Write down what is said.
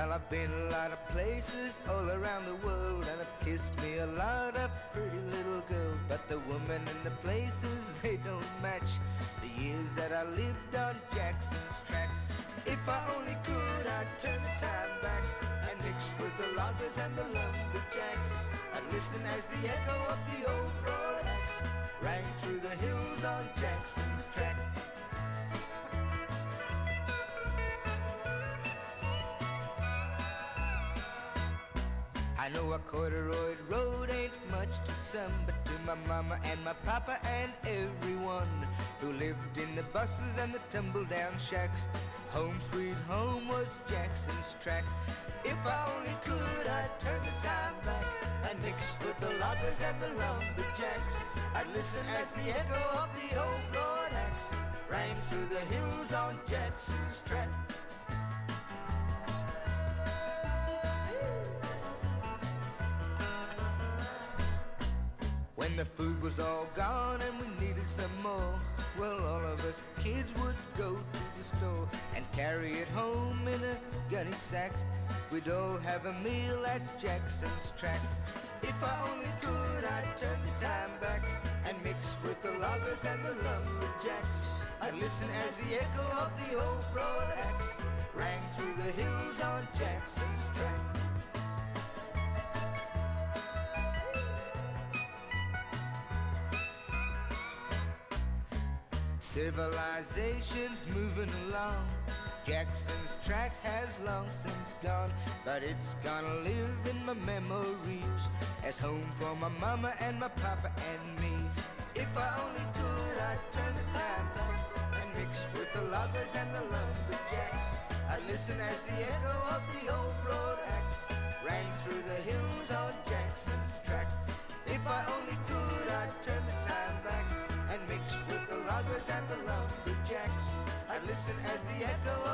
Well, I've been a lot of places all around the world, and I've kissed me a lot of pretty little girls. But the women and the places, they don't match the years that I lived on Jackson's track. If I only could, I'd turn the time back and mix with the loggers and the lumberjacks. I'd listen as the echo of the old broad axe rang through the hills on Jackson's track. I know a corduroy road ain't much to some, but to my mama and my papa and everyone who lived in the buses and the tumble down shacks. Home sweet home was Jackson's track. If I only could, I'd turn the time back and mix with the loggers and the lumberjacks. I'd listen as the echo of the old broad axe rang through the hills on Jackson's track. When the food was all gone and we needed some more, well, all of us kids would go to the store and carry it home in a gunny sack. We'd all have a meal at Jackson's track. If I only could, I'd turn the time back and mix with the loggers and the lumberjacks. I'd listen as the echo of the old broad Civilization's moving along. Jackson's track has long since gone, but it's gonna live in my memories as home for my mama and my papa and me. If I only could, I'd turn the time back and mix with the loggers and the lumberjacks. I'd listen as the echo of the old broad axe rang through the hills as the echo